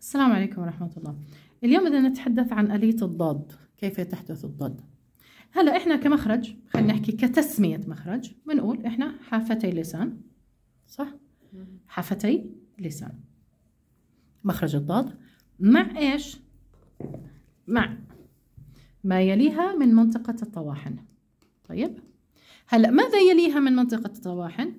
السلام عليكم ورحمة الله. اليوم بدنا نتحدث عن آلية الضاد. كيف تحدث الضاد؟ هلا إحنا كمخرج خلينا نحكي كتسمية مخرج بنقول إحنا حافتي لسان صح؟ حافتي لسان. مخرج الضاد مع إيش؟ مع ما يليها من منطقة الطواحن. طيب هلا ماذا يليها من منطقة الطواحن؟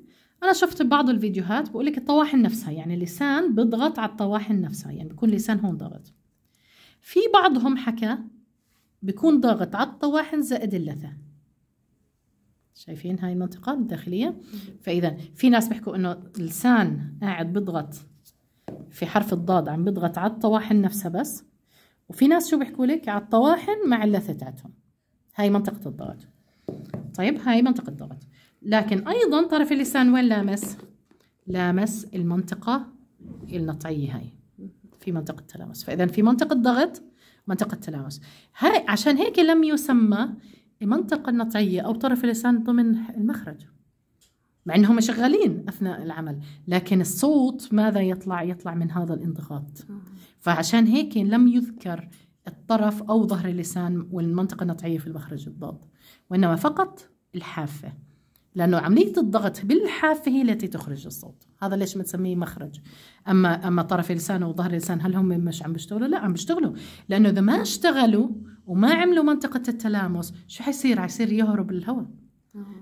أنا شفت بعض الفيديوهات بقول لك الطواحن نفسها يعني اللسان بيضغط على الطواحن نفسها يعني بيكون لسان هون ضغط. في بعضهم حكى بيكون ضاغط على الطواحن زائد اللثة. شايفين هاي المنطقة الداخلية؟ فإذا في ناس بيحكوا إنه اللسان قاعد بيضغط في حرف الضاد عم بيضغط على الطواحن نفسها بس وفي ناس شو بيحكوا لك؟ على الطواحن مع اللثة تاعتهم. هاي منطقة الضغط. طيب هاي منطقة الضغط. لكن أيضا طرف اللسان وين لامس؟ لامس المنطقة النطعية هاي في منطقة تلامس. فإذا في منطقة ضغط منطقة تلامس. هاي عشان هيك لم يسمى المنطقة النطعية أو طرف اللسان ضمن المخرج مع إنهم شغالين أثناء العمل لكن الصوت ماذا يطلع؟ يطلع من هذا الانضغاط. فعشان هيك لم يذكر الطرف أو ظهر اللسان والمنطقة النطعية في المخرج الضاد وإنما فقط الحافة. لأنه عمليه الضغط بالحافة هي التي تخرج الصوت. هذا ليش بنسميه مخرج. اما أما طرف اللسان وظهر اللسان هل هم مش عم بيشتغلوا؟ لا عم بيشتغلوا. لأنه إذا ما اشتغلوا وما عملوا منطقة التلامس شو حيصير؟ حيصير يهرب الهواء.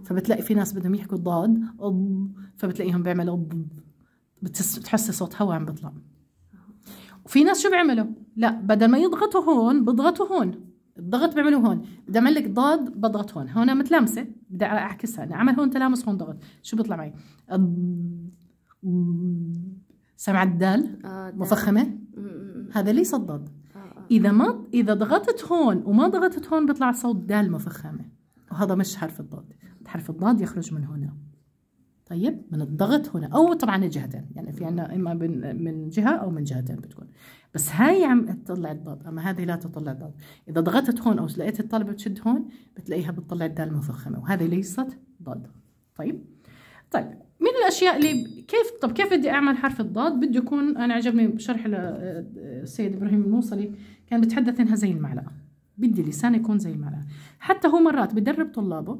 فبتلاقي في ناس بدهم يحكوا ضاد فبتلاقيهم بيعملوا بتحس صوت هواء عم بيطلع. وفي ناس شو بيعملوا؟ لا بدل ما يضغطوا هون بضغطوا هون. الضغط بيعملوا هون بدي أعمل لك ضاد بضغط هون هون متلامسة بدي اعكسها أنا اعمل هون تلامس هون ضغط شو بيطلع معي؟ سمع الدال آه،. مفخمة؟ هذا ليس الضاد. إذا ما إذا ضغطت هون وما ضغطت هون بيطلع صوت دال مفخمة وهذا مش حرف الضاد. حرف الضاد يخرج من هنا. طيب من الضغط هنا. أو طبعا الجهتين يعني في عندنا إما من جهة أو من جهتين بتكون. بس هاي عم تطلع الضاد أما هذه لا تطلع الضاد إذا ضغطت هون أو لقيت الطالبه بتشد هون بتلاقيها بتطلع الدال مفخمه وهذه ليست ضاد طيب؟ طيب من الأشياء اللي كيف طب كيف بدي أعمل حرف الضاد بده يكون أنا عجبني شرح السيد إبراهيم الموصلي كان بتحدث إنها زي المعلقة. بدي لسان يكون زي المعلقه حتى هو مرات بدرب طلابه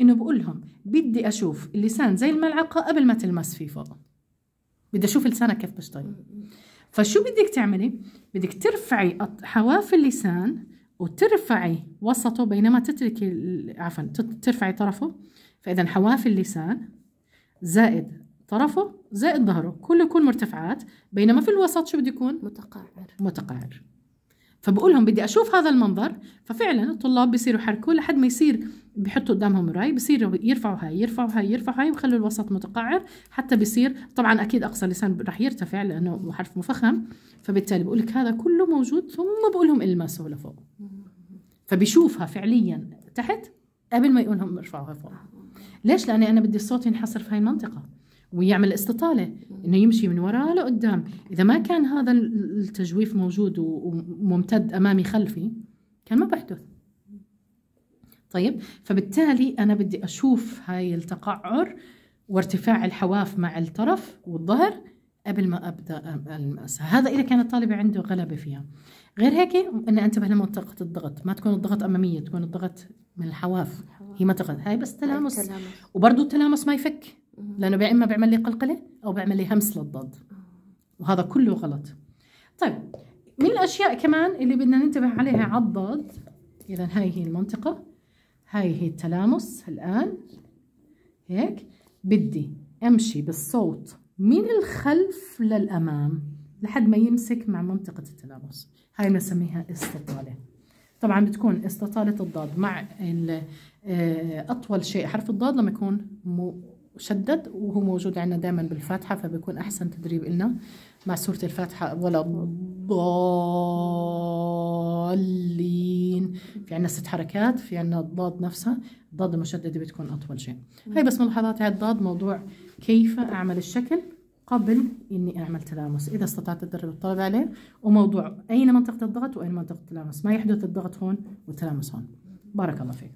إنه بقول لهم بدي أشوف اللسان زي الملعقة قبل ما تلمس فيه فوق. بدي أشوف لسانك كيف بيشتغل فشو بدك تعملي؟ بدك ترفعي حواف اللسان وترفعي وسطه بينما تتركي عفوا ترفعي طرفه. فاذا حواف اللسان زائد طرفه زائد ظهره. كله يكون مرتفعات. بينما في الوسط شو بده يكون؟ متقعر متقعر فبقول لهم بدي أشوف هذا المنظر ففعلا الطلاب بيصيروا يحركوا لحد ما يصير بيحطوا قدامهم مراي بصيروا يرفعوا هاي يرفعوا هاي يرفعوا هاي ويخلوا الوسط متقعر حتى بيصير طبعا أكيد أقصى اللسان رح يرتفع لأنه حرف مفخم فبالتالي بقول لك هذا كله موجود ثم بقول لهم المسوا لفوق فبيشوفها فعليا تحت قبل ما يقول لهم ارفعوها فوق. ليش؟ لأني أنا بدي الصوت ينحصر في هاي المنطقة. ويعمل استطالة إنه يمشي من وراء لقدام. إذا ما كان هذا التجويف موجود وممتد أمامي خلفي كان ما بحدث. طيب فبالتالي أنا بدي أشوف هاي التقعر وارتفاع الحواف مع الطرف والظهر قبل ما أبدأ المأساة. هذا إذا كان الطالب عنده غلبة فيها. غير هيك اني أنتبه لمنطقة الضغط. ما تكون الضغط أمامية تكون الضغط من الحواف. هي منطقه هاي بس تلامس. وبرضه التلامس ما يفك. لأنه يا إما بيعمل لي قلقلة أو بيعمل لي همس للضاد وهذا كله غلط. طيب من الأشياء كمان اللي بدنا ننتبه عليها على الضاد إذا هاي هي المنطقة. هاي هي التلامس الآن. هيك؟ بدي أمشي بالصوت من الخلف للأمام لحد ما يمسك مع منطقة التلامس. هاي بنسميها استطالة. طبعا بتكون استطالة الضاد مع أطول شيء حرف الضاد لما يكون شدد وهو موجود عندنا دائما بالفاتحة فبيكون أحسن تدريب لنا مع سورة الفاتحة ولا ضالين. في عندنا ست حركات في عندنا الضاد نفسها الضاد المشددة بتكون أطول شيء. هاي بس ملاحظات على الضاد موضوع كيف أعمل الشكل قبل إني أعمل تلامس. إذا استطعت تدرب الطلبة عليه وموضوع أين منطقة الضغط وأين منطقة التلامس. ما يحدث الضغط هون والتلامس هون. بارك الله فيك.